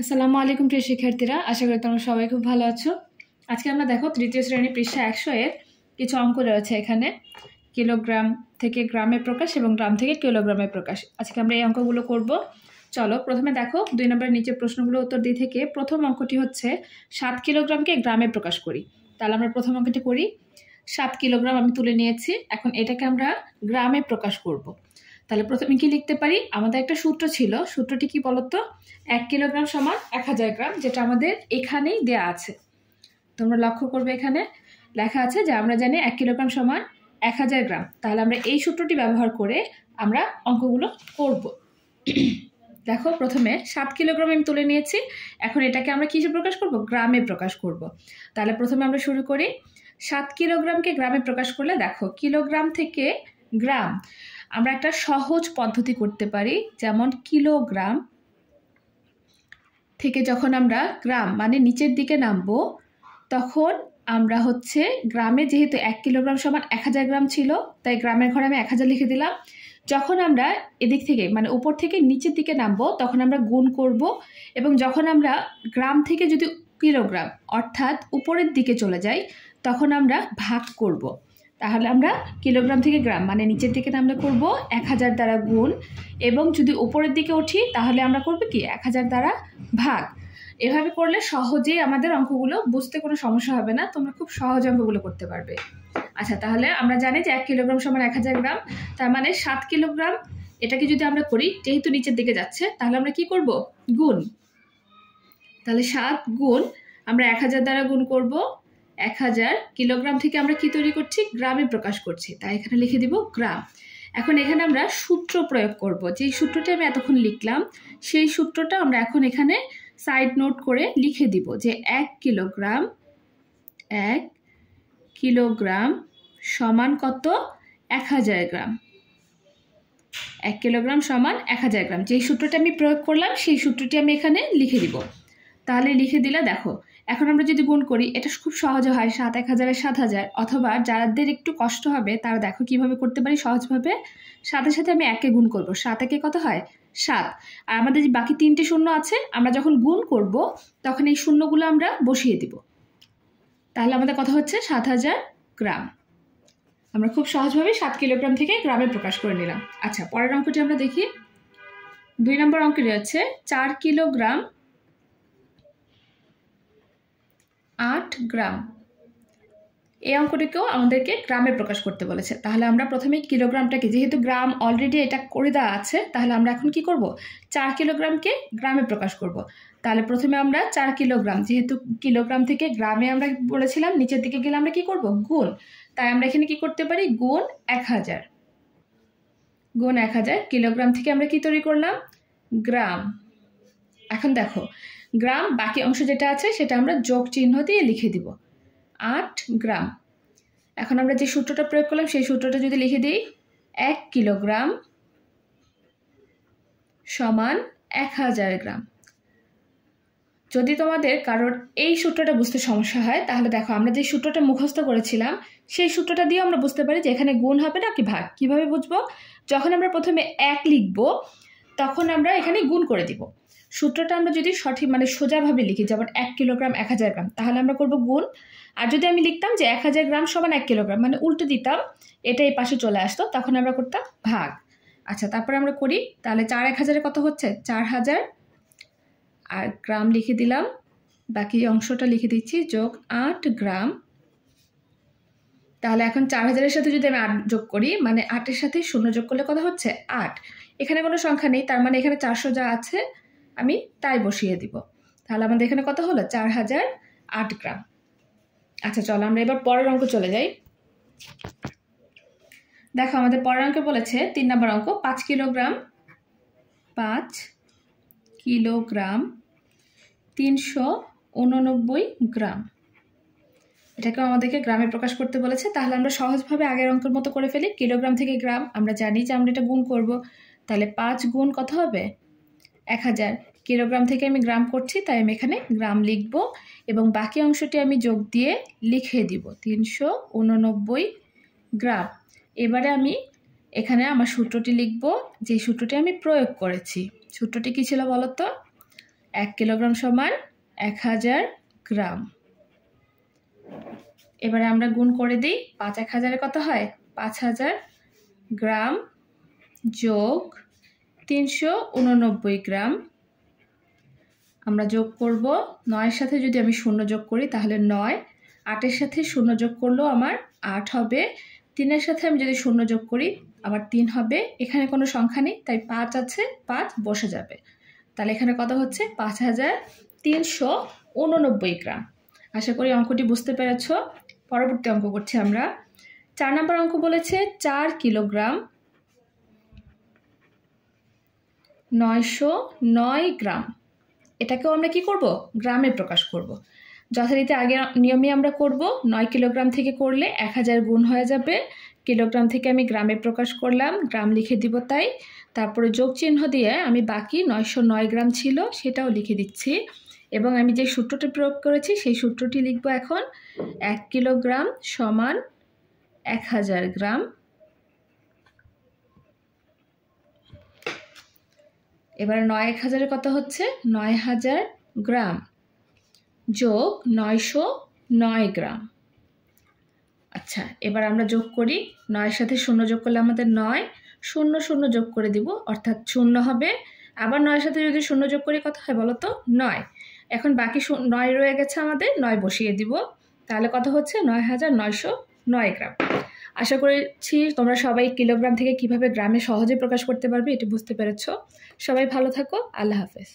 আসসালামু আলাইকুম প্রিয় শিক্ষার্থীরা, আশা করি তোমরা সবাই খুব ভালো আছো। আজকে আমরা দেখো তৃতীয় শ্রেণি পৃষ্ঠা একশো এর কিছু অঙ্ক রয়েছে এখানে। কিলোগ্রাম থেকে গ্রামে প্রকাশ এবং গ্রাম থেকে কিলোগ্রামে প্রকাশ। আজকে আমরা এই অঙ্কগুলো করব। চলো, প্রথমে দেখো দুই নম্বরের নিচে প্রশ্নগুলো উত্তর দিয়ে থেকে। প্রথম অঙ্কটি হচ্ছে, সাত কিলোগ্রামকে গ্রামে প্রকাশ করি। তাহলে আমরা প্রথম অঙ্কটি করি। সাত কিলোগ্রাম আমি তুলে নিয়েছি। এখন এটাকে আমরা গ্রামে প্রকাশ করব। তাহলে প্রথমে কি লিখতে পারি? আমাদের একটা সূত্র ছিল। সূত্রটি কি বলতো? এক কিলোগ্রাম সমান এক হাজার গ্রাম, যেটা আমাদের এখানেই দেয়া আছে। তোমরা লক্ষ্য করবে এখানে। লেখা আছে যে আমরা জানি এক কিলোগ্রাম সমান এক হাজার গ্রাম। তাহলে আমরা এই সূত্রটি ব্যবহার করে আমরা অঙ্কগুলো করব। দেখো, প্রথমে সাত কিলোগ্রাম আমি তুলে নিয়েছি। এখন এটাকে আমরা কিসে প্রকাশ করব? গ্রামে প্রকাশ করব। তাহলে প্রথমে আমরা শুরু করি। সাত কিলোগ্রামকে গ্রামে প্রকাশ করলে দেখো, কিলোগ্রাম থেকে গ্রাম আমরা একটা সহজ পদ্ধতি করতে পারি, যেমন কিলোগ্রাম থেকে যখন আমরা গ্রাম মানে নিচের দিকে নামবো, তখন আমরা হচ্ছে গ্রামে যেহেতু এক কিলোগ্রাম সমান এক হাজার গ্রাম ছিল, তাই গ্রামের ঘরে আমি এক হাজার লিখে দিলাম যখন আমরা এদিক থেকে মানে উপর থেকে নিচের দিকে নামবো, তখন আমরা গুণ করব এবং যখন আমরা গ্রাম থেকে যদি কিলোগ্রাম, অর্থাৎ উপরের দিকে চলে যাই, তখন আমরা ভাগ করব। তাহলে আমরা কিলোগ্রাম থেকে গ্রাম মানে নিচের দিকে আমরা করব এক হাজার দ্বারা গুণ, এবং যদি উপরের দিকে উঠি, তাহলে আমরা করব কি? এক হাজার দ্বারা ভাগ। এভাবে করলে সহজেই আমাদের অঙ্কগুলো বুঝতে কোনো সমস্যা হবে না, তোমরা খুব সহজ অঙ্কগুলো করতে পারবে। আচ্ছা তাহলে আমরা জানি যে এক কিলোগ্রাম সমান এক হাজার গ্রাম, তার মানে সাত কিলোগ্রাম, এটাকে যদি আমরা করি, যেহেতু নিচের দিকে যাচ্ছে, তাহলে আমরা কি করব? গুণ। তাহলে সাত গুণ, আমরা এক হাজার দ্বারা গুণ করব এক হাজার কিলোগ্রাম থেকে আমরা কি তৈরি করছি? গ্রামে প্রকাশ করছি। তাই এখানে লিখে দিব গ্রাম। এখন এখানে আমরা সূত্র প্রয়োগ করব। যেই সূত্রটি আমি এতক্ষণ লিখলাম, সেই সূত্রটা আমরা এখন এখানে সাইড নোট করে লিখে দিব যে এক কিলোগ্রাম এক কিলোগ্রাম সমান কত? এক হাজার গ্রাম। এক কিলোগ্রাম সমান এক হাজার গ্রাম। যেই সূত্রটা আমি প্রয়োগ করলাম, সেই সূত্রটি আমি এখানে লিখে দিব। তাহলে লিখে দিলে দেখো এখন আমরা যদি গুণ করি, এটা খুব সহজে হয় সাত, এক হাজারের সাত হাজার। অথবা যাদের একটু কষ্ট হবে, তারা দেখো কীভাবে করতে পারি সহজভাবে। সাথে সাথে আমি একে গুণ করব। সাত একে কত হয়? সাত। আর আমাদের যে বাকি তিনটে শূন্য আছে, আমরা যখন গুণ করব, তখন এই শূন্যগুলো আমরা বসিয়ে দিব। তাহলে আমাদের কথা হচ্ছে? সাত হাজার গ্রাম। আমরা খুব সহজভাবে সাত কিলোগ্রাম থেকে গ্রামে প্রকাশ করে নিলাম। আচ্ছা পরের অঙ্কটি আমরা দেখি। দুই নম্বর অঙ্কে রয়েছে, চার কিলোগ্রাম আট গ্রাম। এই অঙ্কটিকেও আমাদেরকে গ্রামে প্রকাশ করতে বলেছে। তাহলে আমরা প্রথমে কিলোগ্রামটাকে, যেহেতু গ্রাম অলরেডি এটা করে দেওয়া আছে, তাহলে আমরা এখন কি করব? চার কিলোগ্রামকে গ্রামে প্রকাশ করব। তাহলে প্রথমে আমরা চার কিলোগ্রাম, যেহেতু কিলোগ্রাম থেকে গ্রামে আমরা বলেছিলাম, নিচের দিকে গেলে আমরা কি করব? গুণ। তাই আমরা এখানে কি করতে পারি? গুণ এক হাজার। গুণ এক হাজার। কিলোগ্রাম থেকে আমরা কি তৈরি করলাম? গ্রাম। এখন দেখো গ্রাম, বাকি অংশ যেটা আছে সেটা আমরা যোগ চিহ্ন দিয়ে লিখে দিব। আট গ্রাম। এখন আমরা যে সূত্রটা প্রয়োগ করলাম, সেই সূত্রটা যদি লিখে দিই, এক কিলোগ্রাম সমান এক হাজার গ্রাম। যদি তোমাদের কারোর এই সূত্রটা বুঝতে সমস্যা হয়, তাহলে দেখো, আমরা যে সূত্রটা মুখস্থ করেছিলাম, সেই সূত্রটা দিয়ে আমরা বুঝতে পারি যে এখানে গুণ হবে না কি ভাগ। কীভাবে বুঝব? যখন আমরা প্রথমে এক লিখব, তখন আমরা এখানে গুণ করে দিব। সূত্রটা আমরা যদি সঠিক মানে সোজাভাবে লিখি, যেমন এক কিলোগ্রাম এক হাজার গ্রাম, তাহলে আমরা করব গুণ। আর যদি আমি লিখতাম যে এক হাজার গ্রাম সমান এক কিলোগ্রাম মানে উল্টো দিতাম, এটা এই পাশে চলে আসতো, তখন আমরা করতাম ভাগ। আচ্ছা তারপরে আমরা করি, তাহলে চার এক হাজারে কত হচ্ছে? চার হাজার। আর গ্রাম লিখে দিলাম, বাকি অংশটা লিখে দিচ্ছি, যোগ আট গ্রাম। তাহলে এখন চার হাজারের সাথে যদি আমি আট যোগ করি মানে আটের সাথে শূন্য যোগ করলে কত হচ্ছে? আট। এখানে কোনো সংখ্যা নেই, তার মানে এখানে চারশো যা আছে আমি তাই বসিয়ে দিব। তাহলে আমাদের এখানে কত হলো? চার হাজার আট গ্রাম। আচ্ছা চলো আমরা এবার পরের অঙ্ক চলে যাই। দেখো, আমাদের পরের অঙ্কে বলেছে তিন নম্বর অঙ্ক, পাঁচ কিলোগ্রাম পাঁচ কিলোগ্রাম তিনশো উননব্বই গ্রাম। এটাকেও আমাদেরকে গ্রামে প্রকাশ করতে বলেছে। তাহলে আমরা সহজভাবে আগের অঙ্কের মতো করে ফেলি। কিলোগ্রাম থেকে গ্রাম, আমরা জানি যে আমরা এটা গুণ করব। তাহলে পাঁচ গুণ কত হবে? এক হাজার কিলোগ্রাম থেকে আমি গ্রাম করছি, তাই আমি এখানে গ্রাম লিখব এবং বাকি অংশটি আমি যোগ দিয়ে লিখে দিব, তিনশো উননব্বই গ্রাম। এবারে আমি এখানে আমার সূত্রটি লিখব, যে সূত্রটি আমি প্রয়োগ করেছি। সূত্রটি কী ছিল বলো তো এক কিলোগ্রাম সমান এক হাজার গ্রাম। এবারে আমরা গুণ করে দিই, পাঁচ এক হাজারে কত হয়? পাঁচ হাজার গ্রাম যোগ তিনশো উননব্বই গ্রাম। আমরা যোগ করব। নয়ের সাথে যদি আমি শূন্য যোগ করি, তাহলে নয়। আটের সাথে শূন্য যোগ করলেও আমার আট হবে। তিনের সাথে আমি যদি শূন্য যোগ করি আবার তিন হবে। এখানে কোনো সংখ্যা নেই, তাই পাঁচ আছে, পাঁচ বসে যাবে। তাহলে এখানে কত হচ্ছে? পাঁচ হাজার তিনশো উননব্বই গ্রাম। আশা করি অঙ্কটি বুঝতে পেরেছ। পরবর্তী অঙ্ক করছি আমরা। চার নম্বর অঙ্ক বলেছে, চার কিলোগ্রাম নয়শো নয় গ্রাম। এটাকেও আমরা কি করব? গ্রামে প্রকাশ করব। যথারীতি আগে নিয়মে আমরা করব, নয় কিলোগ্রাম থেকে করলে এক হাজার গুণ হয়ে যাবে। কিলোগ্রাম থেকে আমি গ্রামে প্রকাশ করলাম, গ্রাম লিখে দিব তাই। তারপরে যোগ চিহ্ন দিয়ে আমি বাকি নয়শো নয় গ্রাম ছিল সেটাও লিখে দিচ্ছি। এবং আমি যে সূত্রটি প্রয়োগ করেছি, সেই সূত্রটি লিখব এখন এক কিলোগ্রাম সমান এক হাজার গ্রাম। এবার নয় এক হাজারে কত হচ্ছে? নয় হাজার গ্রাম যোগ নয়শো নয় গ্রাম। আচ্ছা এবার আমরা যোগ করি। নয়ের সাথে শূন্য যোগ করলে আমাদের নয়, শূন্য শূন্য যোগ করে দিব, অর্থাৎ শূন্য হবে। আবার নয়ের সাথে যদি শূন্য যোগ করি কত হয় বলো তো? নয়। এখন বাকি নয় রয়ে গেছে আমাদের, নয় বসিয়ে দিব। তাহলে কত হচ্ছে? নয় হাজার নয়শো নয় গ্রাম। আশা করেছি তোমরা সবাই কিলোগ্রাম থেকে কীভাবে গ্রামে সহজে প্রকাশ করতে পারবে এটি বুঝতে পেরেছ। সবাই ভালো থাকো, আল্লাহ হাফেজ।